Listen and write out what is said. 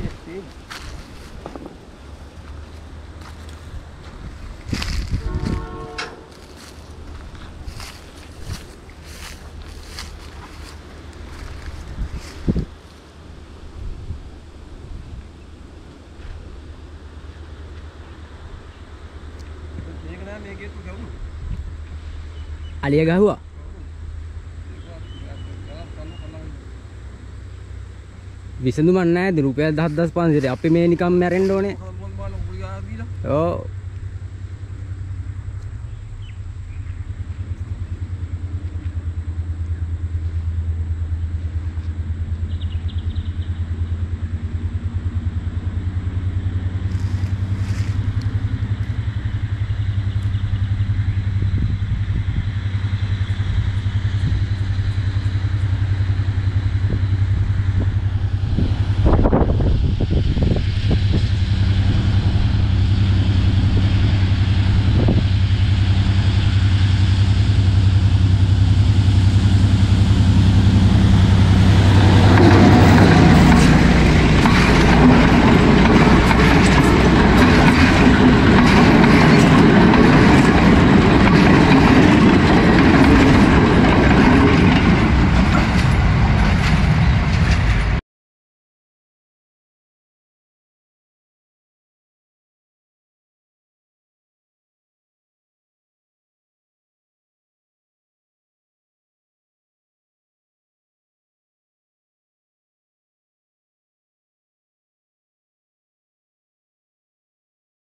terceiro. Ali é garoto. විසඳුමක් නැහැ. ඉතින් රුපියල් 10000 500ට අපි මේ නිකන් මැරෙන්න ඕනේ. ඕ